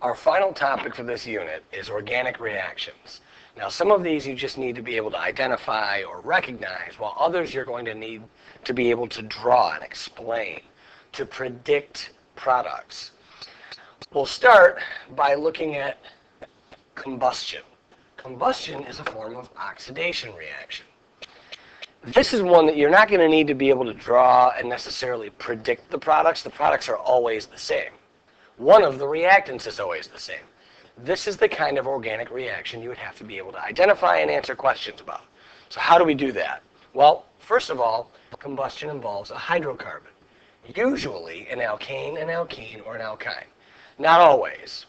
Our final topic for this unit is organic reactions. Now, some of these you just need to be able to identify or recognize, while others you're going to need to be able to draw and explain, to predict products. We'll start by looking at combustion. Combustion is a form of oxidation reaction. This is one that you're not going to need to be able to draw and necessarily predict the products. The products are always the same. One of the reactants is always the same. This is the kind of organic reaction you would have to be able to identify and answer questions about. So how do we do that? Well, first of all, combustion involves a hydrocarbon, usually an alkane, an alkene, or an alkyne. Not always,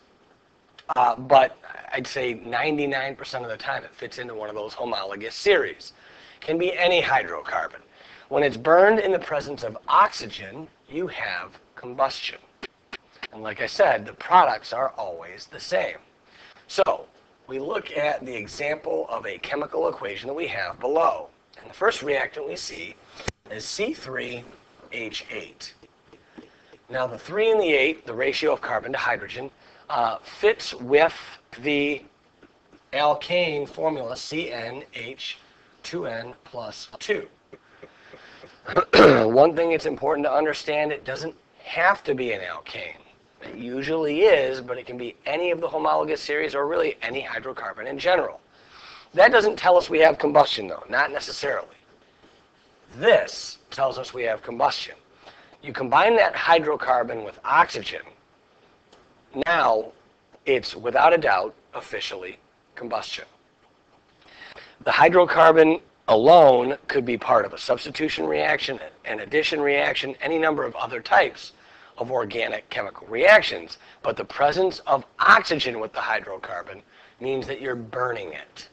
uh, but I'd say 99% of the time it fits into one of those homologous series. Can be any hydrocarbon. When it's burned in the presence of oxygen, you have combustion. And like I said, the products are always the same. So we look at the example of a chemical equation that we have below. And the first reactant we see is C3H8. Now the 3 and the 8, the ratio of carbon to hydrogen, uh, fits with the alkane formula CnH2n plus 2. One thing it's important to understand, it doesn't have to be an alkane. It usually is, but it can be any of the homologous series or really any hydrocarbon in general. That doesn't tell us we have combustion though, not necessarily. This tells us we have combustion. You combine that hydrocarbon with oxygen, now it's without a doubt officially combustion. The hydrocarbon alone could be part of a substitution reaction, an addition reaction, any number of other types of organic chemical reactions. But the presence of oxygen with the hydrocarbon means that you're burning it.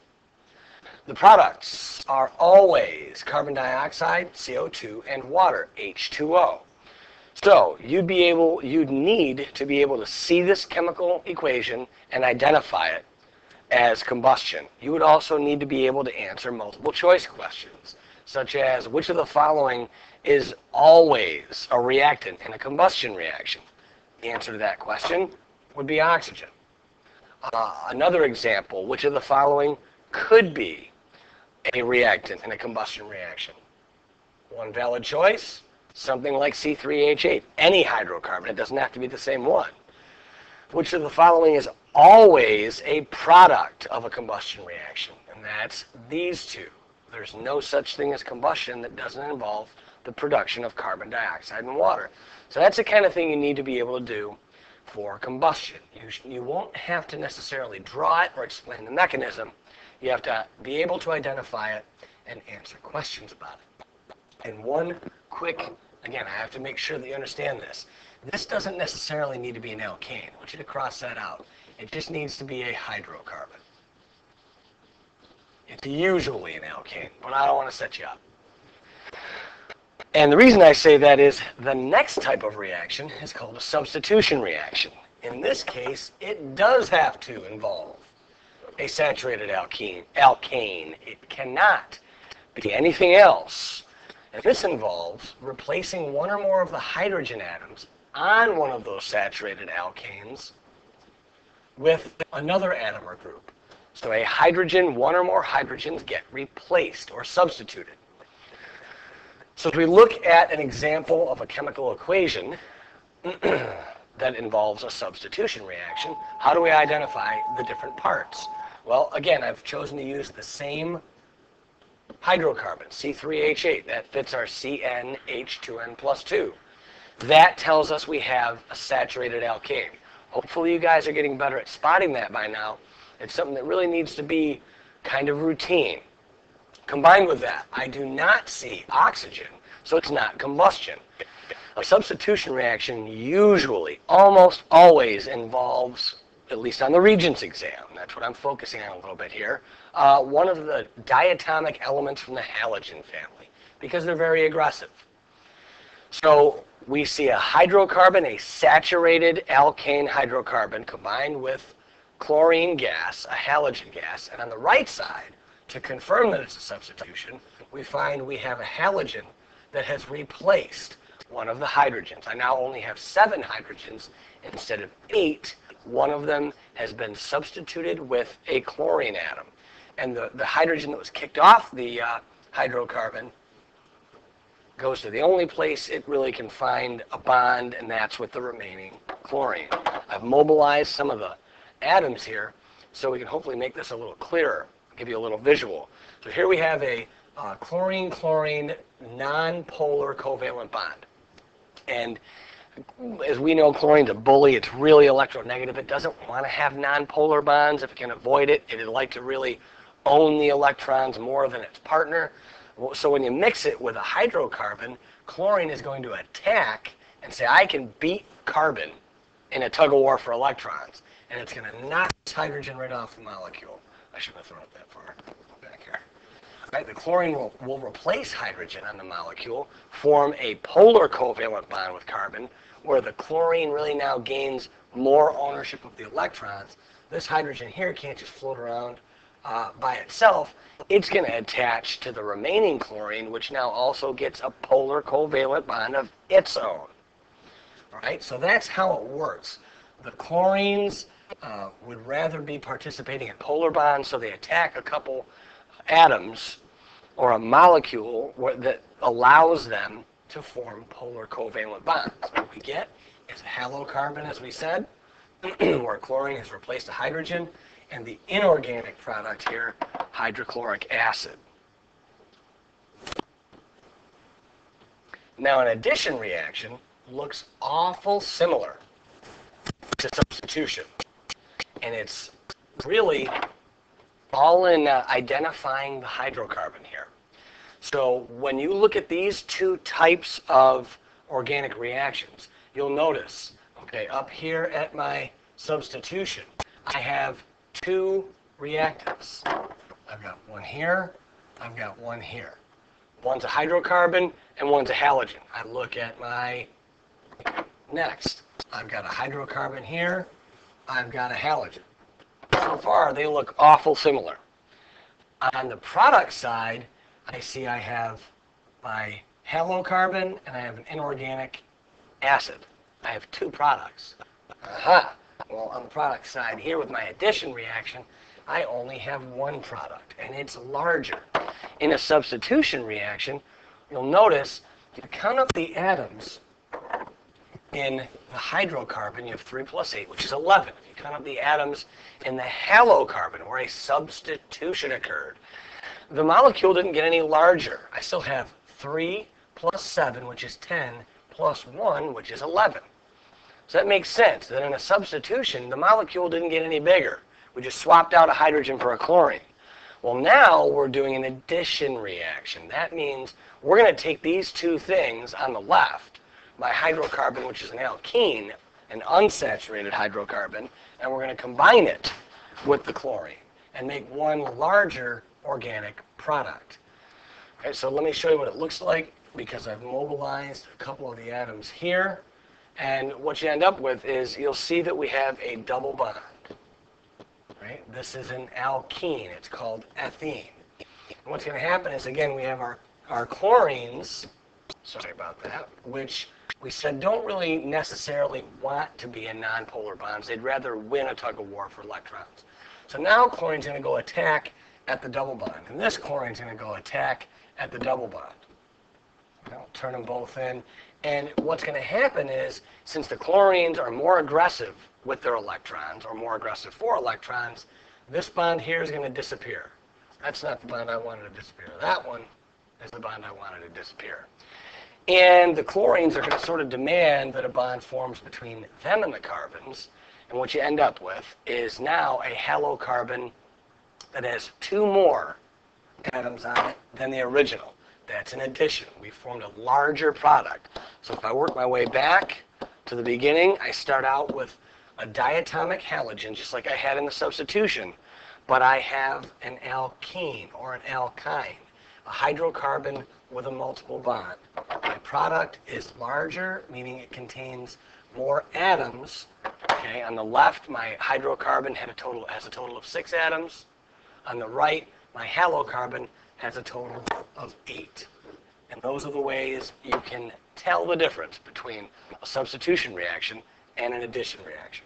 The products are always carbon dioxide, CO2, and water, H2O. So you'd be able, you'd need to be able to see this chemical equation and identify it as combustion. You would also need to be able to answer multiple choice questions, such as which of the following is always a reactant in a combustion reaction? The answer to that question would be oxygen. Uh, another example, which of the following could be a reactant in a combustion reaction? One valid choice, something like C3H8, any hydrocarbon. It doesn't have to be the same one. Which of the following is always a product of a combustion reaction? And that's these two. There's no such thing as combustion that doesn't involve the production of carbon dioxide and water. So that's the kind of thing you need to be able to do for combustion. You, you won't have to necessarily draw it or explain the mechanism. You have to be able to identify it and answer questions about it. And one quick, again, I have to make sure that you understand this. This doesn't necessarily need to be an alkane. I want you to cross that out. It just needs to be a hydrocarbon. It's usually an alkane, but I don't want to set you up. And the reason I say that is the next type of reaction is called a substitution reaction. In this case, it does have to involve a saturated alkene. alkane. It cannot be anything else. And this involves replacing one or more of the hydrogen atoms on one of those saturated alkanes with another atom or group. So a hydrogen, one or more hydrogens get replaced or substituted. So if we look at an example of a chemical equation that involves a substitution reaction, how do we identify the different parts? Well, again, I've chosen to use the same hydrocarbon, C3H8. That fits our CnH2n plus 2. That tells us we have a saturated alkane. Hopefully you guys are getting better at spotting that by now. It's something that really needs to be kind of routine. Combined with that, I do not see oxygen, so it's not combustion. A substitution reaction usually, almost always involves, at least on the Regents exam, that's what I'm focusing on a little bit here, uh, one of the diatomic elements from the halogen family, because they're very aggressive. So we see a hydrocarbon, a saturated alkane hydrocarbon combined with chlorine gas, a halogen gas, and on the right side, to confirm that it's a substitution, we find we have a halogen that has replaced one of the hydrogens. I now only have seven hydrogens instead of eight one of them has been substituted with a chlorine atom. And the, the hydrogen that was kicked off the uh, hydrocarbon goes to the only place it really can find a bond, and that's with the remaining chlorine. I've mobilized some of the atoms here so we can hopefully make this a little clearer, give you a little visual. So here we have a uh, chlorine-chlorine non-polar covalent bond. And as we know, chlorine's a bully. It's really electronegative. It doesn't want to have non-polar bonds. If it can avoid it, it'd like to really own the electrons more than its partner. So when you mix it with a hydrocarbon, chlorine is going to attack and say, I can beat carbon in a tug of war for electrons. And it's going to knock hydrogen right off the molecule. I shouldn't have thrown it that far back here. Right, the chlorine will, will replace hydrogen on the molecule, form a polar covalent bond with carbon, where the chlorine really now gains more ownership of the electrons. This hydrogen here can't just float around uh, by itself, it's going to attach to the remaining chlorine, which now also gets a polar covalent bond of its own. All right, so that's how it works. The chlorines uh, would rather be participating in polar bonds, so they attack a couple atoms or a molecule that allows them to form polar covalent bonds. What we get is a halocarbon, as we said, where chlorine has replaced a hydrogen, and the inorganic product here, hydrochloric acid. Now an addition reaction looks awful similar to substitution. And it's really all in uh, identifying the hydrocarbon here. So when you look at these two types of organic reactions, you'll notice, okay, up here at my substitution, I have two reactants. I've got one here, I've got one here. One's a hydrocarbon and one's a halogen. I look at my next. I've got a hydrocarbon here, I've got a halogen. So far, they look awful similar. On the product side, I see I have my halocarbon and I have an inorganic acid. I have two products. Aha! Well, on the product side here with my addition reaction, I only have one product, and it's larger. In a substitution reaction, you'll notice you count up the atoms in the hydrocarbon, you have 3 plus 8, which is 11. If you count up the atoms in the halocarbon, where a substitution occurred, the molecule didn't get any larger. I still have 3 plus 7, which is 10, plus 1, which is 11. So that makes sense that in a substitution, the molecule didn't get any bigger. We just swapped out a hydrogen for a chlorine. Well, now we're doing an addition reaction. That means we're going to take these two things on the left, my hydrocarbon, which is an alkene, an unsaturated hydrocarbon, and we're going to combine it with the chlorine and make one larger organic product. Okay, so let me show you what it looks like because I've mobilized a couple of the atoms here. And what you end up with is you'll see that we have a double bond. Right? This is an alkene. It's called ethene. And what's going to happen is, again, we have our, our chlorines, sorry about that, which we said don't really necessarily want to be in nonpolar bonds. They'd rather win a tug of war for electrons. So now chlorine's going to go attack at the double bond. And this chlorine's going to go attack at the double bond. I'll turn them both in. And what's going to happen is, since the chlorines are more aggressive with their electrons, or more aggressive for electrons, this bond here is going to disappear. That's not the bond I wanted to disappear. That one is the bond I wanted to disappear. And the chlorines are going to sort of demand that a bond forms between them and the carbons. And what you end up with is now a halocarbon that has two more atoms on it than the original. That's an addition. We formed a larger product. So if I work my way back to the beginning, I start out with a diatomic halogen, just like I had in the substitution, but I have an alkene or an alkyne, a hydrocarbon with a multiple bond. My product is larger, meaning it contains more atoms. Okay, on the left, my hydrocarbon had a total has a total of six atoms. On the right, my halocarbon has a total of eight. And those are the ways you can tell the difference between a substitution reaction and an addition reaction.